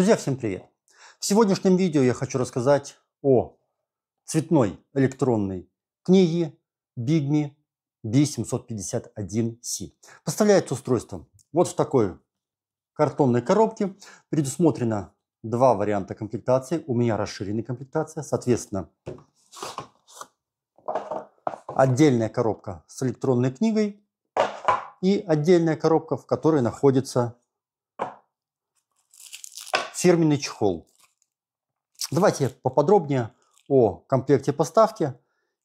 Друзья, всем привет! В сегодняшнем видео я хочу рассказать о цветной электронной книге Bigme B751C. Поставляется устройство вот в такой картонной коробке. Предусмотрено два варианта комплектации. У меня расширенная комплектация, соответственно, отдельная коробка с электронной книгой и отдельная коробка, в которой находится фирменный чехол. Давайте поподробнее о комплекте поставки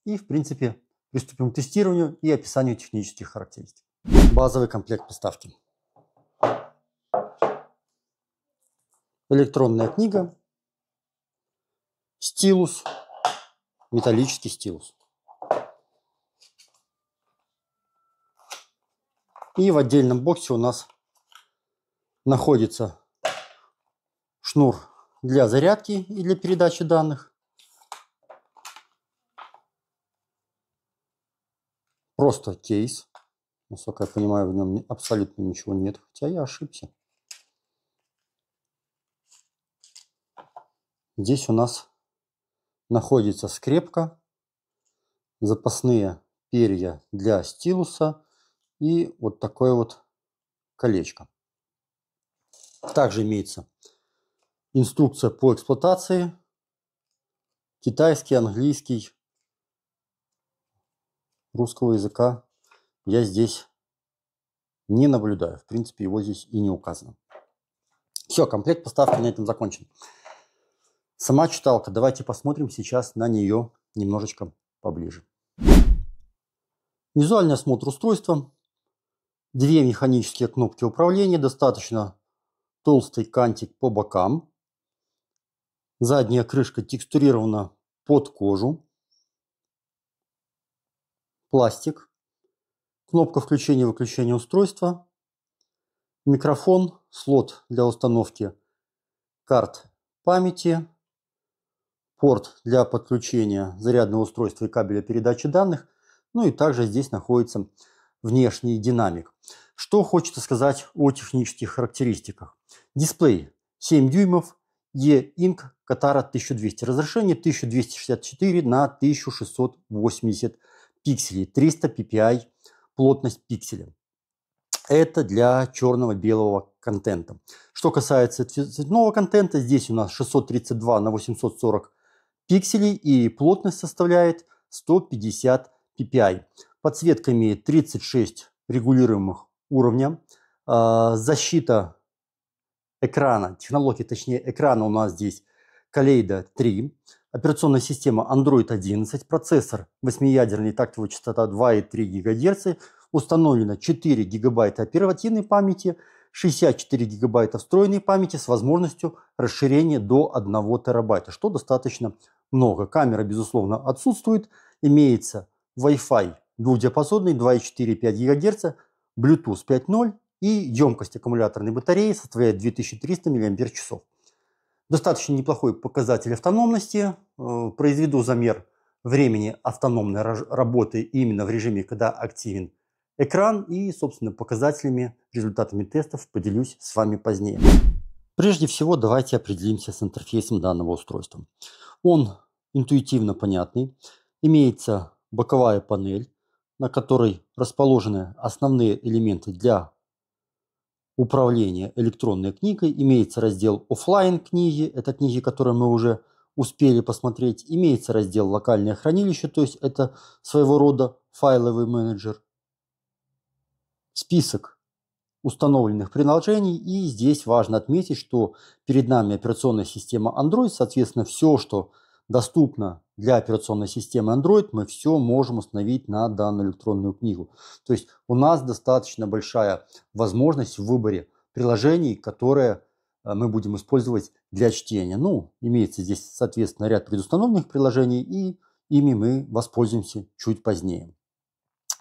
и, в принципе, приступим к тестированию и описанию технических характеристик. Базовый комплект поставки. Электронная книга, стилус, металлический стилус. И в отдельном боксе у нас находится шнур для зарядки и для передачи данных. Просто кейс. Насколько я понимаю, в нем абсолютно ничего нет, хотя я ошибся. Здесь у нас находится скрепка, запасные перья для стилуса и вот такое вот колечко. Также имеется инструкция по эксплуатации, китайский, английский, русского языка я здесь не наблюдаю. В принципе, его здесь и не указано. Все, комплект поставки на этом закончен. Сама читалка. Давайте посмотрим сейчас на нее немножечко поближе. Визуальный осмотр устройства. Две механические кнопки управления, достаточно толстый кантик по бокам. Задняя крышка текстурирована под кожу. Пластик. Кнопка включения-выключения устройства. Микрофон, слот для установки карт памяти. Порт для подключения зарядного устройства и кабеля передачи данных. Ну и также здесь находится внешний динамик. Что хочется сказать о технических характеристиках. Дисплей 7 дюймов, E-Ink Katara 1200. Разрешение 1264 на 1680 пикселей. 300 ppi плотность пикселя. Это для черного-белого контента. Что касается цветного контента, здесь у нас 632 на 840 пикселей и плотность составляет 150 ppi. Подсветка имеет 36 регулируемых уровня. А, защита экрана, технологии, точнее экрана у нас здесь Kaleido 3. Операционная система Android 11, процессор 8-ядерный, тактовая частота 2,3 ГГц, установлено 4 ГБ оперативной памяти, 64 ГБ встроенной памяти с возможностью расширения до 1 терабайта, что достаточно много. Камера, безусловно, отсутствует. Имеется Wi-Fi двухдиапазонный 2,4-5 ГГц, Bluetooth 5.0 и емкость аккумуляторной батареи составляет 2300 мАч. Достаточно неплохой показатель автономности. Э, произведу замер времени автономной работы именно в режиме, когда активен экран и, собственно, показателями, результатами тестов поделюсь с вами позднее. Прежде всего, давайте определимся с интерфейсом данного устройства. Он интуитивно понятный, имеется боковая панель, на которой расположены основные элементы для управления электронной книгой. Имеется раздел офлайн книги, это книги, которые мы уже успели посмотреть. Имеется раздел локальное хранилище, то есть это своего рода файловый менеджер. Список установленных приложений. И здесь важно отметить, что перед нами операционная система Android. Соответственно, все, что доступно для операционной системы Android, мы все можем установить на данную электронную книгу. То есть у нас достаточно большая возможность в выборе приложений, которые э, мы будем использовать для чтения. Ну, имеется здесь, соответственно, ряд предустановленных приложений, и ими мы воспользуемся чуть позднее.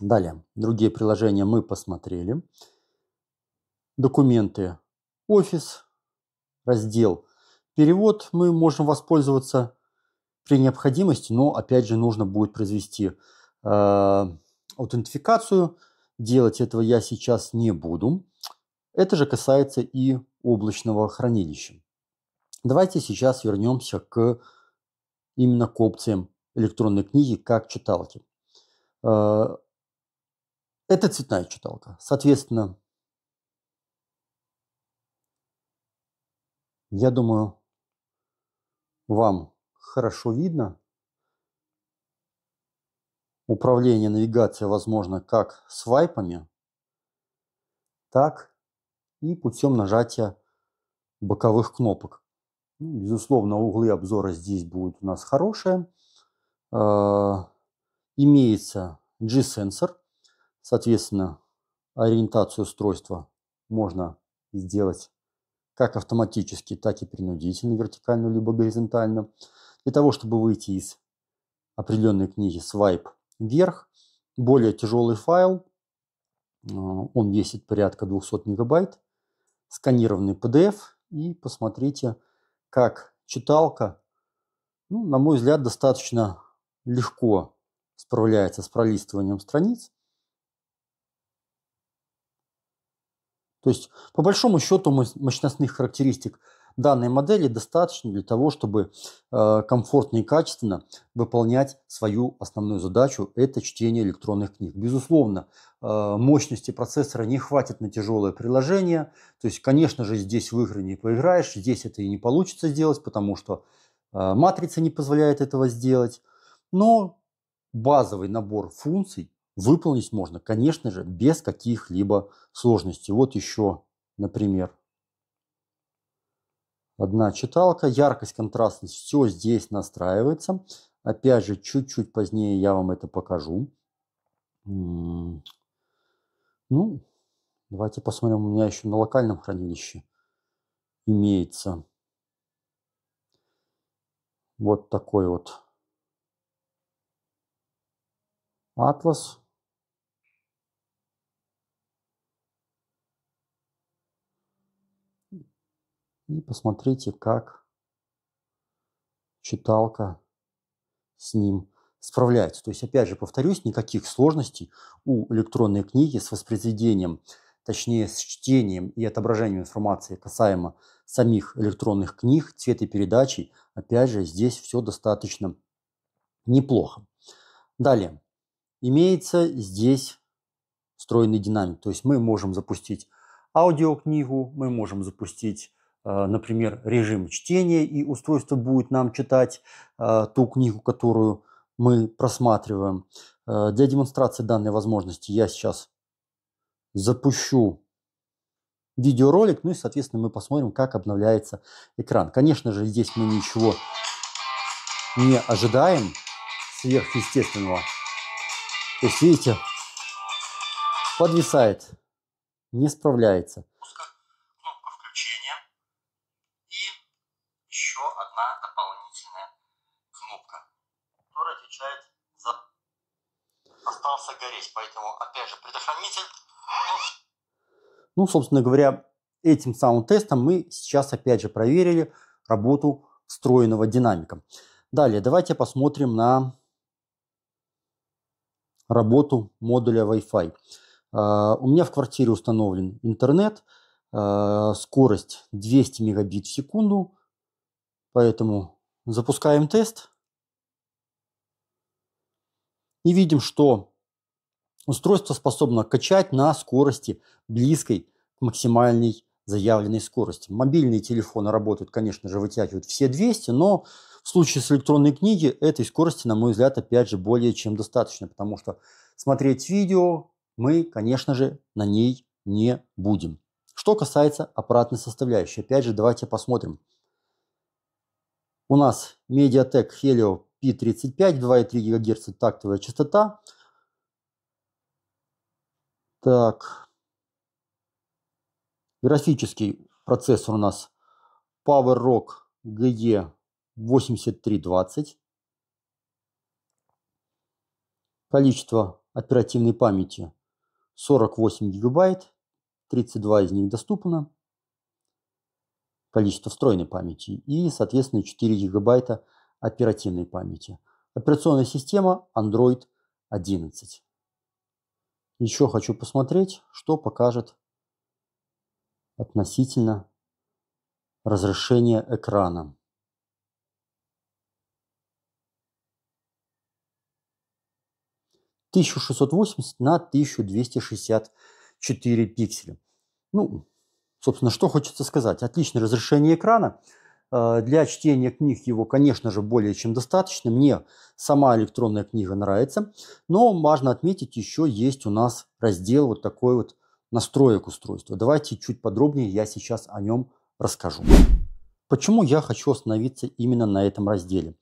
Далее, другие приложения мы посмотрели. Документы, офис, раздел перевод мы можем воспользоваться при необходимости, но опять же нужно будет произвести э, аутентификацию. Делать этого я сейчас не буду. Это же касается и облачного хранилища. Давайте сейчас вернемся к именно к опциям электронной книги как читалки. Э, это цветная читалка. Соответственно, я думаю, вам хорошо видно. Управление навигацией возможно как свайпами, так и путем нажатия боковых кнопок. Ну, безусловно, углы обзора здесь будут у нас хорошие. А, имеется G-сенсор, соответственно, ориентацию устройства можно сделать как автоматически, так и принудительно, вертикально либо горизонтально. Для того, чтобы выйти из определенной книги свайп вверх, более тяжелый файл, а, он весит порядка 200 мегабайт, сканированный PDF, и посмотрите, как читалка, ну, на мой взгляд, достаточно легко справляется с пролистыванием страниц. То есть, по большому счету, мощностных характеристик данной модели достаточно для того, чтобы э, комфортно и качественно выполнять свою основную задачу – это чтение электронных книг. Безусловно, э, мощности процессора не хватит на тяжелое приложение. То есть, конечно же, здесь в игры не поиграешь, здесь это и не получится сделать, потому что э, матрица не позволяет этого сделать. Но базовый набор функций выполнить можно, конечно же, без каких-либо сложностей. Вот еще, например, одна читалка, яркость, контрастность, все здесь настраивается. Опять же, чуть-чуть позднее я вам это покажу. Ну, давайте посмотрим, у меня еще на локальном хранилище имеется вот такой вот атлас. И посмотрите, как читалка с ним справляется. То есть, опять же, повторюсь, никаких сложностей у электронной книги с воспроизведением, точнее, с чтением и отображением информации касаемо самих электронных книг, цветопередачи, опять же, здесь все достаточно неплохо. Далее. Имеется здесь встроенный динамик. То есть мы можем запустить аудиокнигу, мы можем запустить например, режим чтения, и устройство будет нам читать э, ту книгу, которую мы просматриваем. Э, для демонстрации данной возможности я сейчас запущу видеоролик, ну и, соответственно, мы посмотрим, как обновляется экран. Конечно же, здесь мы ничего не ожидаем сверхъестественного. То есть, видите, подвисает, не справляется. Гореть. Поэтому, опять же, предохранитель. Ну, собственно говоря, этим самым тестом мы сейчас опять же проверили работу встроенного динамика. Далее, давайте посмотрим на работу модуля Wi-Fi. Uh, у меня в квартире установлен интернет, uh, скорость 200 мегабит в секунду, поэтому запускаем тест и видим, что Устройство способно качать на скорости близкой к максимальной заявленной скорости. Мобильные телефоны работают, конечно же, вытягивают все 200, но в случае с электронной книги этой скорости, на мой взгляд, опять же, более чем достаточно, потому что смотреть видео мы, конечно же, на ней не будем. Что касается аппаратной составляющей, опять же, давайте посмотрим. У нас Mediatek Helio P35, 2,3 ГГц тактовая частота – так. Графический процессор у нас PowerRock GE 8320. Количество оперативной памяти 48 гигабайт, 32 из них доступно. Количество встроенной памяти и, соответственно, 4 гигабайта оперативной памяти. Операционная система Android 11. Еще хочу посмотреть, что покажет относительно разрешение экрана. Тысячу шестьсот восемьдесят на тысячу двести шестьдесят четыре пикселя. Ну, собственно, что хочется сказать. Отличное разрешение экрана. Э, для чтения книг его, конечно же, более чем достаточно. Мне сама электронная книга нравится. Но важно отметить, еще есть у нас раздел вот такой вот настроек устройства. Давайте чуть подробнее я сейчас о нем расскажу. Почему я хочу остановиться именно на этом разделе?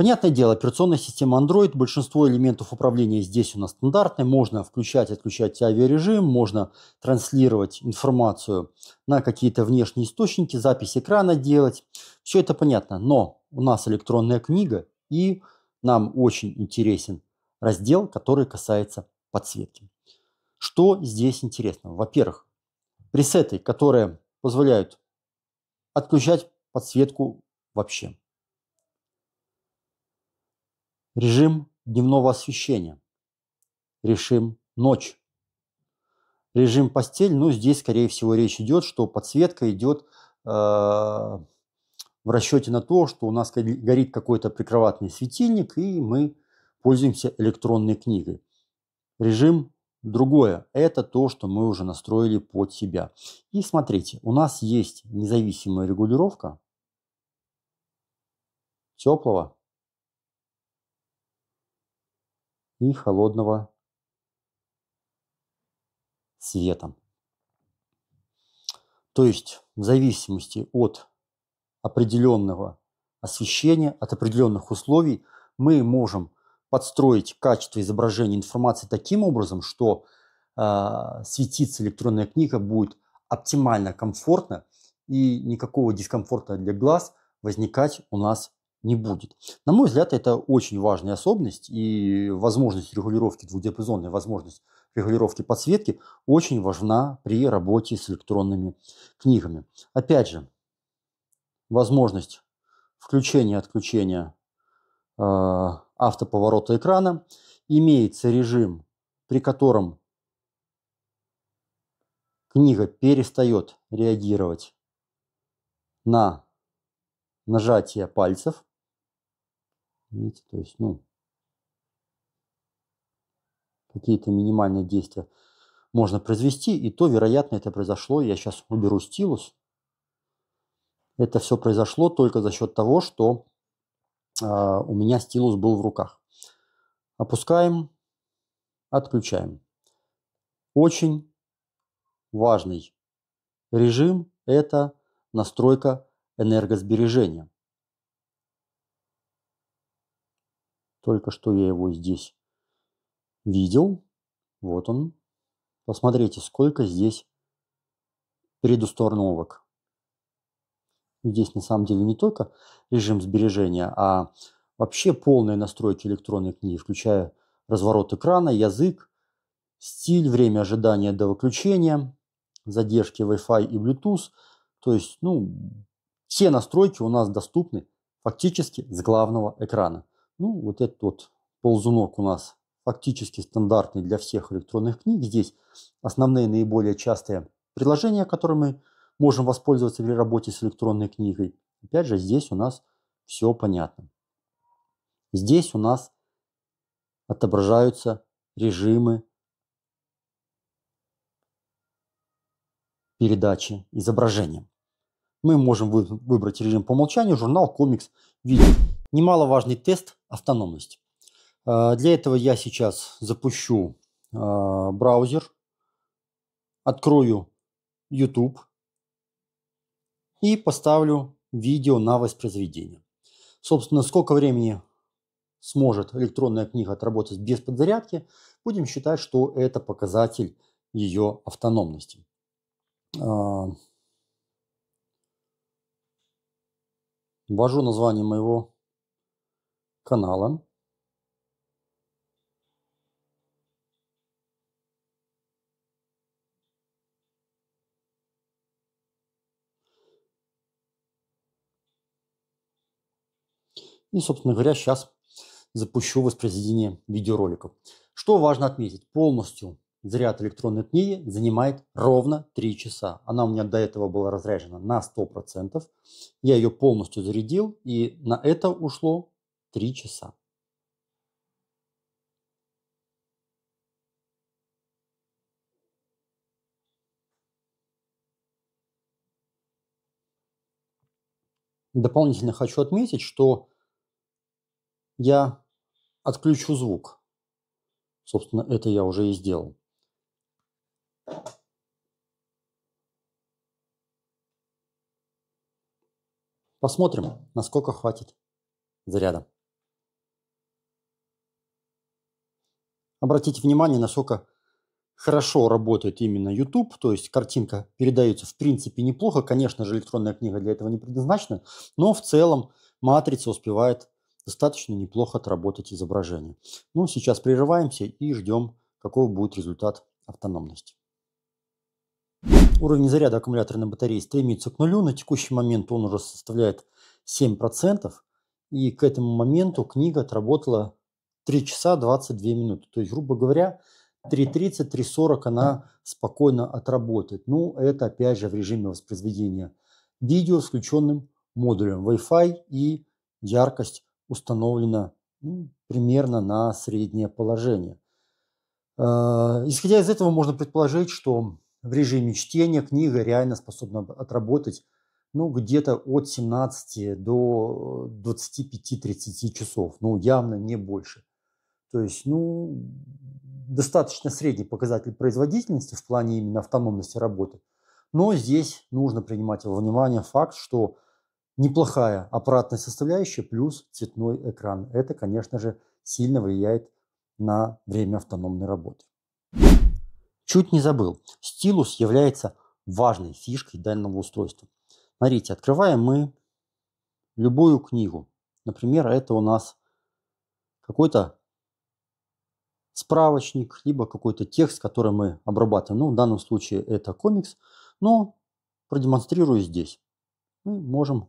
Понятное дело, операционная система Android, большинство элементов управления здесь у нас стандартные. Можно включать, отключать авиарежим, можно транслировать информацию на какие-то внешние источники, запись экрана делать. Все это понятно, но у нас электронная книга, и нам очень интересен раздел, который касается подсветки. Что здесь интересно? Во-первых, пресеты, которые позволяют отключать подсветку вообще. Режим дневного освещения. Режим ночь. Режим постель, ну здесь, скорее всего, речь идет, что подсветка идет э, в расчете на то, что у нас горит какой-то прикроватный светильник, и мы пользуемся электронной книгой. Режим другое – это то, что мы уже настроили под себя. И смотрите, у нас есть независимая регулировка теплого и холодного света. То есть в зависимости от определенного освещения, от определенных условий, мы можем подстроить качество изображения информации таким образом, что э, светиться электронная книга будет оптимально комфортно и никакого дискомфорта для глаз возникать у нас не будет. На мой взгляд, это очень важная особенность и возможность регулировки двухдиапазонная возможность регулировки подсветки очень важна при работе с электронными книгами. Опять же, возможность включения-отключения э, автоповорота экрана, имеется режим, при котором книга перестает реагировать на нажатие пальцев, Видите, то есть, ну, какие-то минимальные действия можно произвести, и то, вероятно, это произошло. Я сейчас уберу стилус. Это все произошло только за счет того, что э, у меня стилус был в руках. Опускаем, отключаем. Очень важный режим – это настройка энергосбережения. Только что я его здесь видел. Вот он. Посмотрите, сколько здесь предустановок. Здесь на самом деле не только режим сбережения, а вообще полные настройки электронной книги, включая разворот экрана, язык, стиль, время ожидания до выключения, задержки Wi-Fi и Bluetooth. То есть, ну, все настройки у нас доступны фактически с главного экрана. Ну, вот этот вот ползунок у нас фактически стандартный для всех электронных книг. Здесь основные наиболее частые приложения, которыми мы можем воспользоваться при работе с электронной книгой. Опять же, здесь у нас все понятно. Здесь у нас отображаются режимы передачи изображения. Мы можем выбрать режим по умолчанию, журнал, комикс, видео. Немаловажный тест – автономность. А, для этого я сейчас запущу а, браузер, открою YouTube и поставлю видео на воспроизведение. Собственно, сколько времени сможет электронная книга отработать без подзарядки, будем считать, что это показатель ее автономности. А, ввожу название моего канала И, собственно говоря, сейчас запущу воспроизведение видеороликов. Что важно отметить, полностью заряд электронной книги занимает ровно 3 часа. Она у меня до этого была разряжена на 100%. Я ее полностью зарядил, и на это ушло 3 часа. Дополнительно хочу отметить, что я отключу звук. Собственно, это я уже и сделал. Посмотрим, насколько хватит заряда. Обратите внимание, насколько хорошо работает именно YouTube, то есть картинка передается в принципе неплохо. Конечно же, электронная книга для этого не предназначена, но в целом матрица успевает достаточно неплохо отработать изображение. Ну, сейчас прерываемся и ждем, какой будет результат автономности. Уровень заряда аккумуляторной батареи стремится к нулю. На текущий момент он уже составляет 7%. И к этому моменту книга отработала 3 часа 22 минуты. То есть, грубо говоря, 3.30, 3.40 она спокойно отработает. Ну, это опять же в режиме воспроизведения видео с включенным модулем Wi-Fi и яркость установлена ну, примерно на среднее положение. А, исходя из этого можно предположить, что в режиме чтения книга реально способна отработать ну, где-то от 17 до 25-30 часов, ну, явно не больше. То есть, ну, достаточно средний показатель производительности в плане именно автономности работы. Но здесь нужно принимать во внимание факт, что неплохая аппаратная составляющая плюс цветной экран. Это, конечно же, сильно влияет на время автономной работы. Чуть не забыл. Стилус является важной фишкой данного устройства. Смотрите, открываем мы любую книгу. Например, это у нас какой-то справочник, либо какой-то текст, который мы обрабатываем. Ну, в данном случае это комикс, но продемонстрирую здесь. Мы можем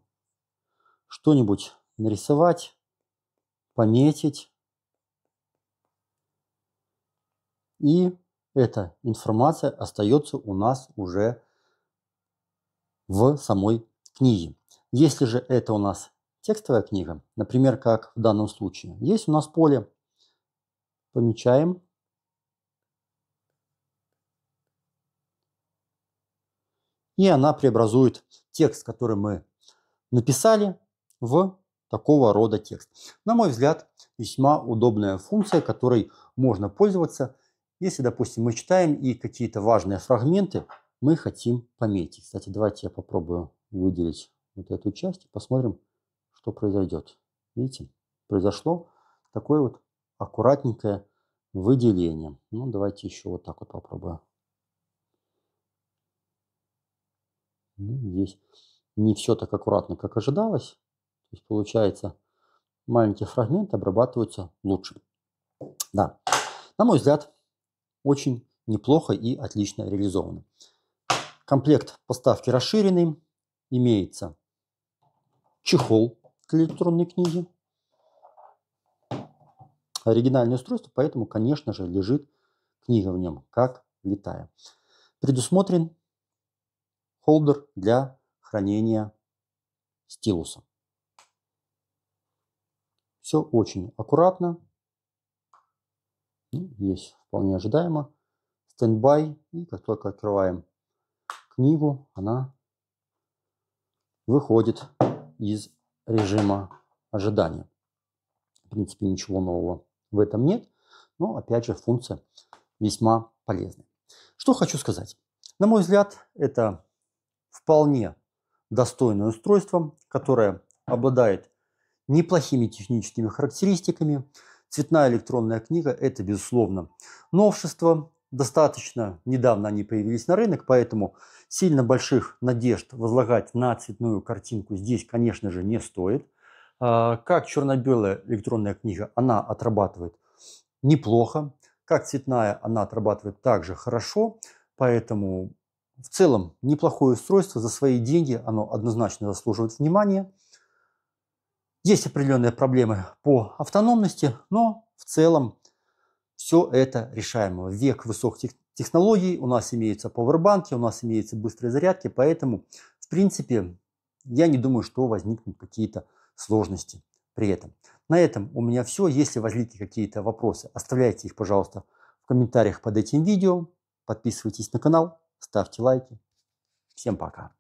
что-нибудь нарисовать, пометить. И эта информация остается у нас уже в самой книге. Если же это у нас текстовая книга, например, как в данном случае, есть у нас поле помечаем. И она преобразует текст, который мы написали, в такого рода текст. На мой взгляд, весьма удобная функция, которой можно пользоваться, если, допустим, мы читаем и какие-то важные фрагменты мы хотим пометить. Кстати, давайте я попробую выделить вот эту часть и посмотрим, что произойдет. Видите, произошло такое вот аккуратненькое выделение. Ну, давайте еще вот так вот попробую. Ну, здесь не все так аккуратно, как ожидалось. То есть получается, маленькие фрагменты обрабатываются лучше. Да, на мой взгляд, очень неплохо и отлично реализовано. Комплект поставки расширенный. Имеется чехол для электронной книги оригинальное устройство, поэтому, конечно же, лежит книга в нем, как влитая. Предусмотрен holder для хранения стилуса. Все очень аккуратно. Ну, здесь вполне ожидаемо. Standby. И как только открываем книгу, она выходит из режима ожидания. В принципе, ничего нового в этом нет, но опять же функция весьма полезная. Что хочу сказать. На мой взгляд, это вполне достойное устройство, которое обладает неплохими техническими характеристиками. Цветная электронная книга – это, безусловно, новшество. Достаточно недавно они появились на рынок, поэтому сильно больших надежд возлагать на цветную картинку здесь, конечно же, не стоит. А, как черно-белая электронная книга, она отрабатывает неплохо. Как цветная, она отрабатывает также хорошо. Поэтому в целом неплохое устройство. За свои деньги оно однозначно заслуживает внимания. Есть определенные проблемы по автономности, но в целом все это решаемо. Век высоких технологий, у нас имеются пауэрбанки, у нас имеются быстрые зарядки, поэтому, в принципе, я не думаю, что возникнут какие-то сложности при этом. На этом у меня все. Если возникли какие-то вопросы, оставляйте их, пожалуйста, в комментариях под этим видео. Подписывайтесь на канал, ставьте лайки. Всем пока.